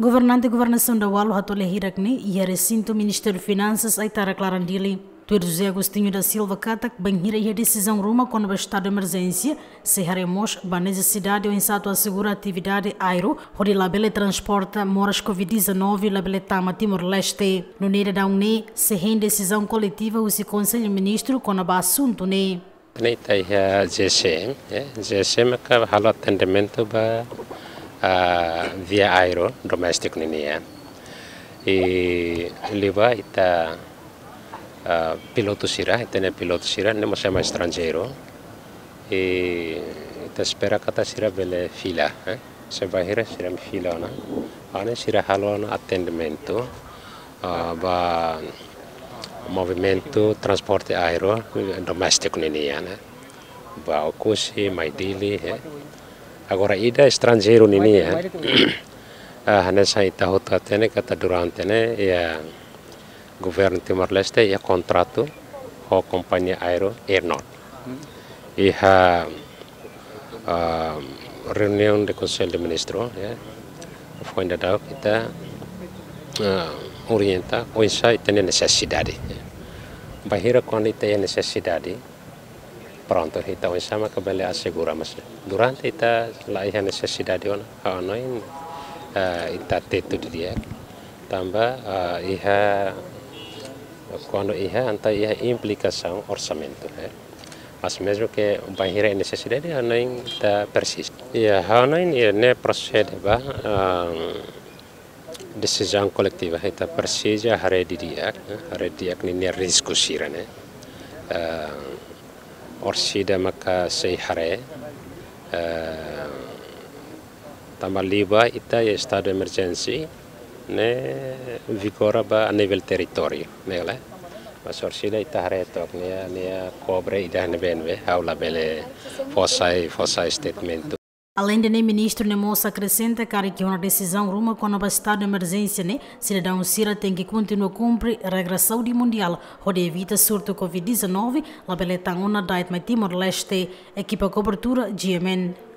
Governante Governação da Walo Hatole Hirakne e a recinto Ministério de Finanças Aitara Clarandili. Tuer José Agostinho da Silva Katak banhira e a decisão ruma quando o estado de emergência se haremos a necessidade ou insato assegura atividade aero onde labele transporta moras Covid-19 labele tama Timor-Leste. No neira da UNE se rende decisão coletiva o se Conselho Ministro com a assunto ne. Neita ia GSM, GSM ka halo atendimento ba uh, via aero domestic nini ya. E liba ita uh, piloto sira, ita ne piloto sira, ne mosema estrangeiro. E ita spera kata sira bele fila, eh? se bahira sira fila ona. Ane sira halo na atendimento uh, ba movimento transporte aero domestic nini ya, né? Ba okusi, maidili, eh? Agora ida estrangeiro nini ya. Ah, nessa ita hota tene kata durante ne ya governo Timor Leste ya contrato com companhia aero Airnod. E a uh, reunião de conselho de ministro ya foi ainda dado kita uh, orienta o insa tem necessidade. Bahira quando tem necessidade pronto kita sama kembali asegura mas. Durante kita lah ia necessidade ona ono in uh, ita tetu dia. Tambah uh, iha quando iha anta iha implicação orçamento eh. mas mesmo bahira necessidade ono in ta persis. Ya ono in ia ne procede ba um, decisão coletiva kita persija hari dia hari dia ni risiko sirane uh, orsida maka sei hare uh, tambah liba ita ya estado emergency ne vigora ba a nível território ne la mas orsida ita hare tok ne ne cobre ida ne benve haula bele fossai fossai statement Além de nem ministro nem moça acrescenta que uma decisão ruma com o estado de emergência, né? Cidadão Sira tem que continuar cumprir a regra saúde mundial, onde evita surto Covid-19, la beletang ona dait mai Timor-Leste, equipa cobertura GMN.